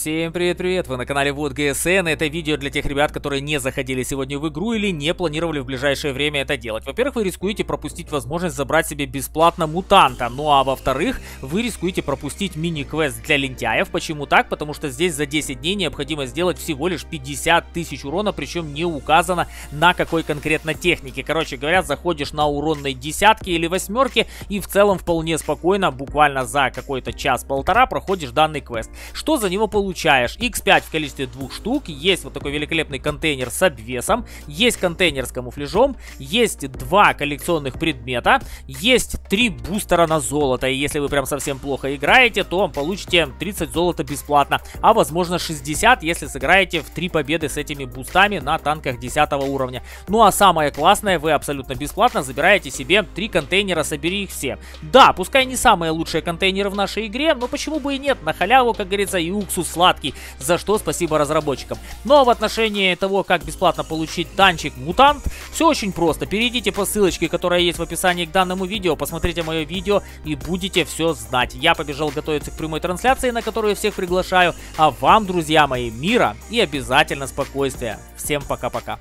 Всем привет-привет, вы на канале Вот ГСН, это видео для тех ребят, которые не заходили сегодня в игру или не планировали в ближайшее время это делать. Во-первых, вы рискуете пропустить возможность забрать себе бесплатно мутанта, ну а во-вторых, вы рискуете пропустить мини-квест для лентяев. Почему так? Потому что здесь за 10 дней необходимо сделать всего лишь 50 тысяч урона, причем не указано на какой конкретно технике. Короче говоря, заходишь на уронной десятки или восьмерки и в целом вполне спокойно, буквально за какой-то час-полтора проходишь данный квест. Что за него получается? Получаешь X5 в количестве двух штук, есть вот такой великолепный контейнер с обвесом, есть контейнер с камуфляжом, есть два коллекционных предмета, есть три бустера на золото, и если вы прям совсем плохо играете, то получите 30 золота бесплатно, а возможно 60, если сыграете в три победы с этими бустами на танках 10 уровня. Ну а самое классное, вы абсолютно бесплатно забираете себе три контейнера, собери их все. Да, пускай не самые лучшие контейнеры в нашей игре, но почему бы и нет, на халяву, как говорится, и уксус сладкий, за что спасибо разработчикам. Ну, а в отношении того, как бесплатно получить танчик Мутант, все очень просто. Перейдите по ссылочке, которая есть в описании к данному видео, посмотрите мое видео и будете все знать. Я побежал готовиться к прямой трансляции, на которую всех приглашаю. А вам, друзья мои, мира и обязательно спокойствия. Всем пока-пока.